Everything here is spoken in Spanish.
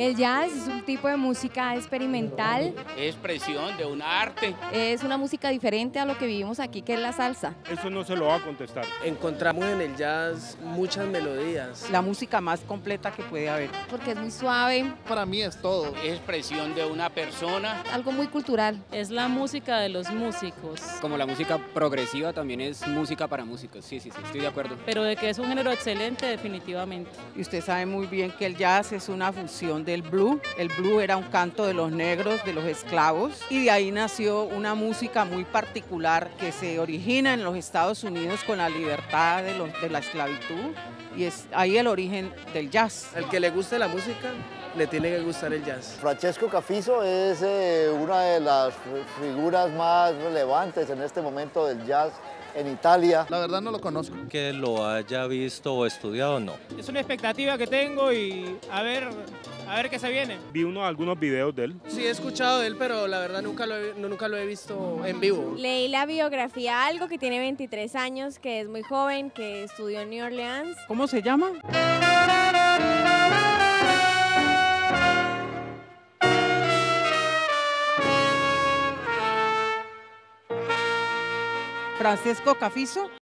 El jazz es un tipo de música experimental. Es expresión de un arte. Es una música diferente a lo que vivimos aquí, que es la salsa. Eso no se lo va a contestar. Encontramos en el jazz muchas melodías. La música más completa que puede haber. Porque es muy suave. Para mí es todo. Es expresión de una persona. Algo muy cultural. Es la música de los músicos. Como la música progresiva también es música para músicos. Sí, sí, sí, estoy de acuerdo. Pero de que es un género excelente, definitivamente. Y usted sabe muy bien que el jazz es una fusión del blues. El blues era un canto de los negros, de los esclavos. Y de ahí nació una música muy particular que se origina en los Estados Unidos con la libertad de, los, de la esclavitud. Y es ahí el origen del jazz. Al que le guste la música, le tiene que gustar el jazz. Francesco Cafizo es eh, una de las figuras más relevantes en este momento del jazz en Italia. La verdad no lo conozco. Que lo haya visto o estudiado, no. Es una expectativa que tengo y a ver, a ver qué se viene. Vi uno, algunos videos de él. Sí, he escuchado de él, pero la verdad nunca lo, he, nunca lo he visto en vivo. Leí la biografía algo que tiene 23 años, que es muy joven, que estudió en New Orleans. ¿Cómo se llama? Francesco Cafizo.